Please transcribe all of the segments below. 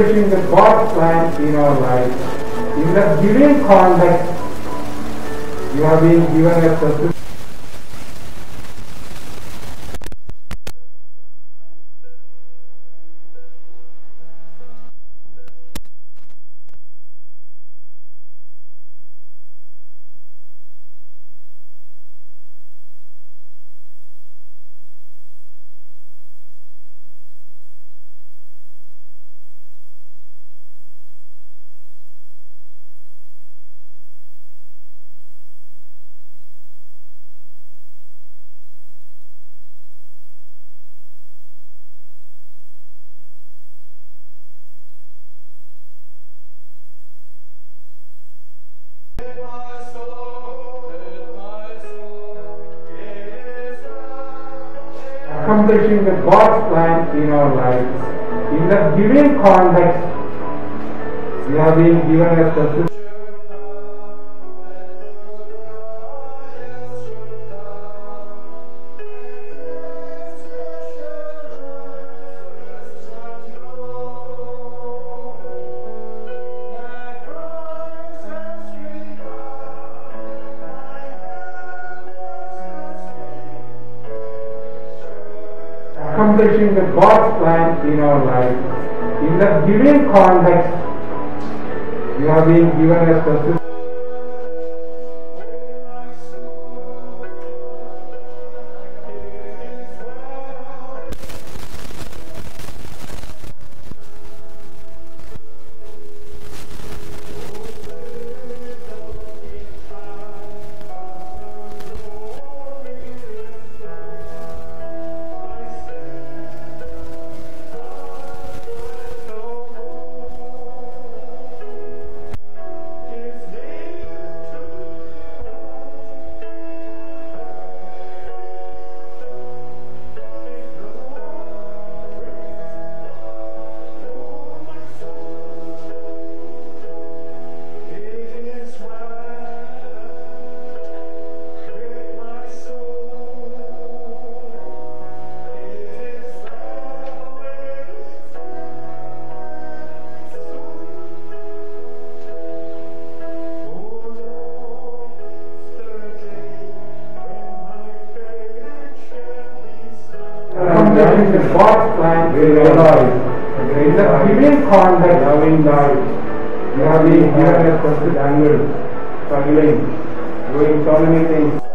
accomplishing the God's plan in our life. In the given context, you are being given a specific given accomplishing the God's plan in our lives. In the given context, having died, we have been given a specific angle, struggling, doing so many things.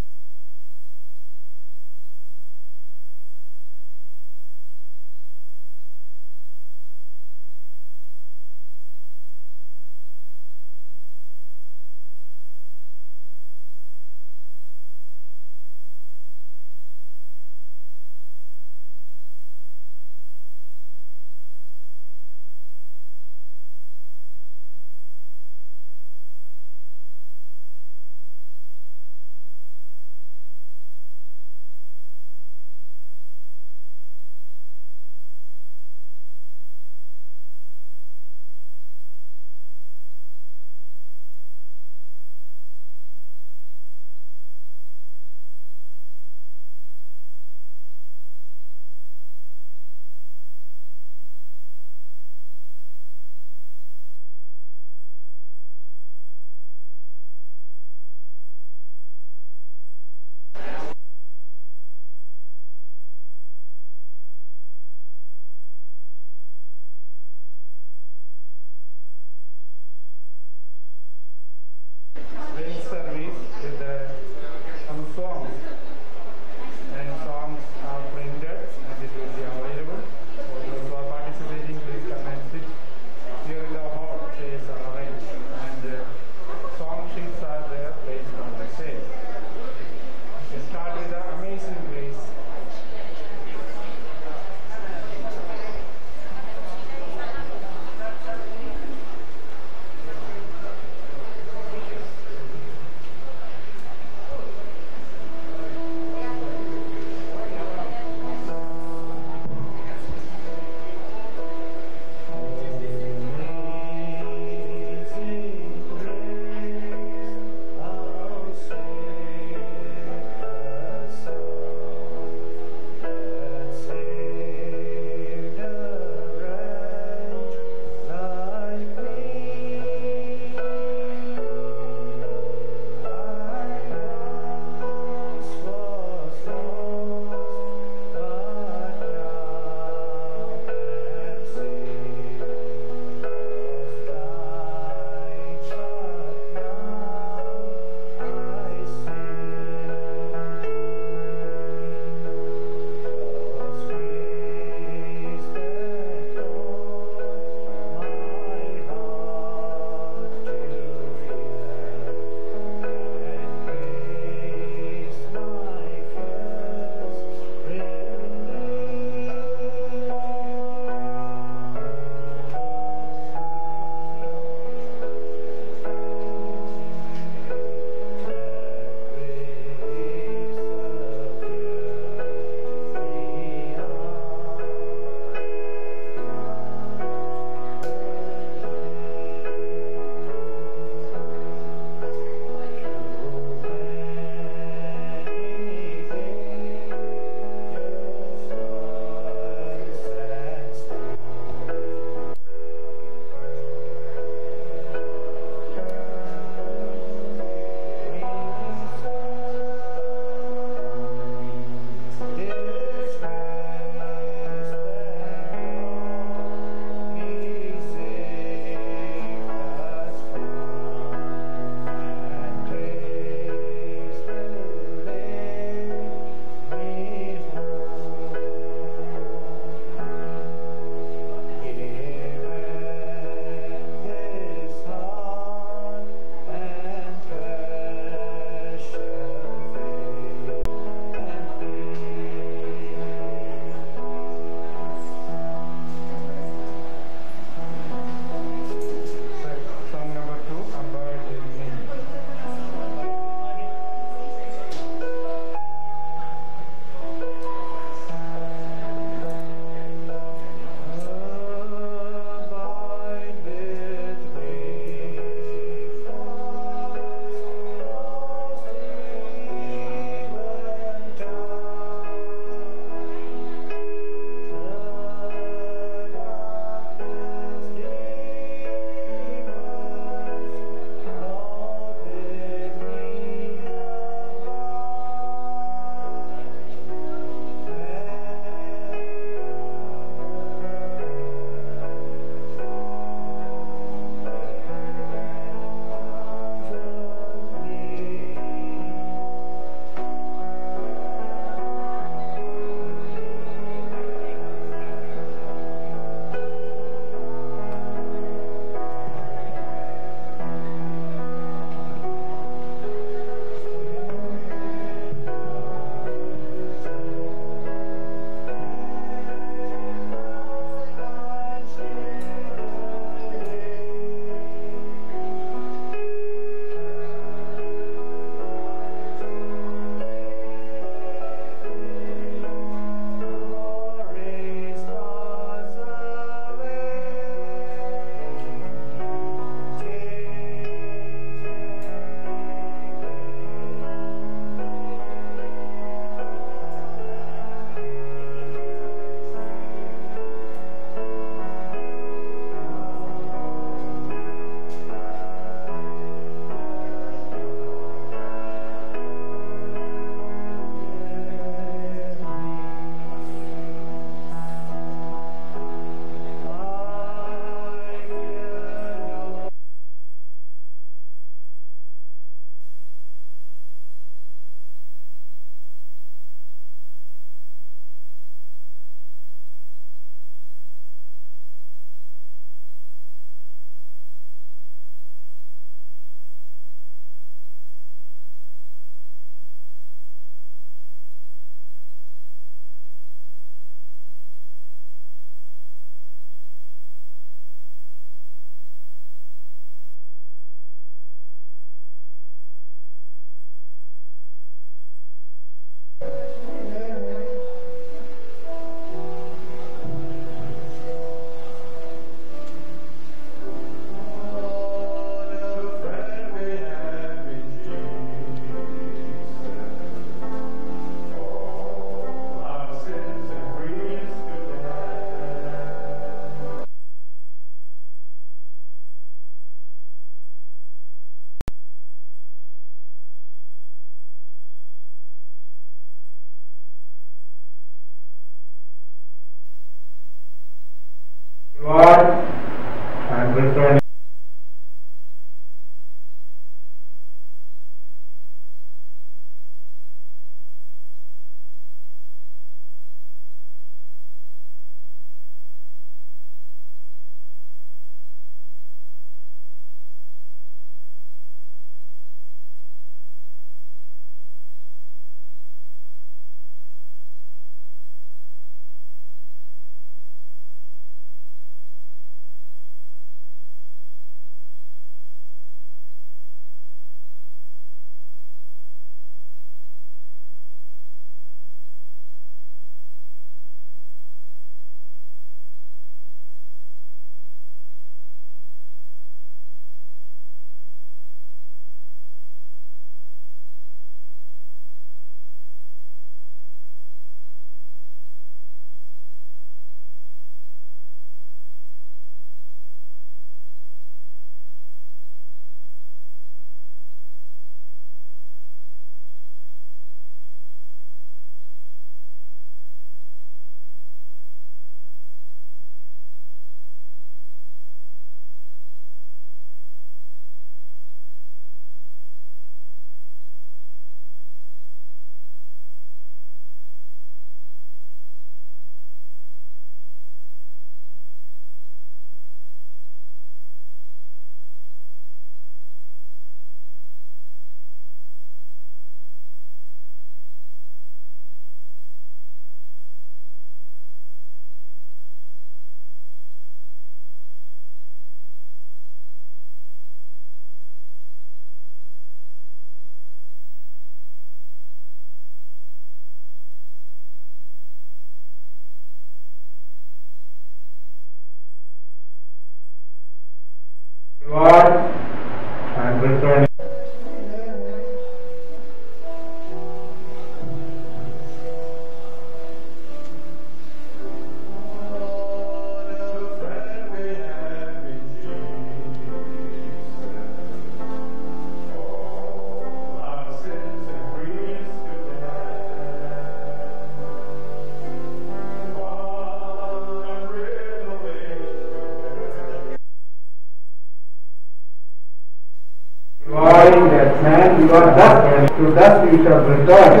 Dust you shall return.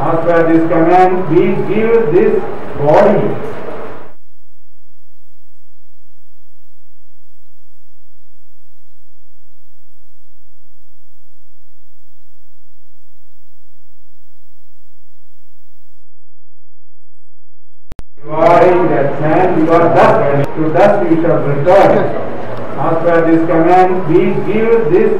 As per this command, we give this body to dust you shall return. As per this command, we give this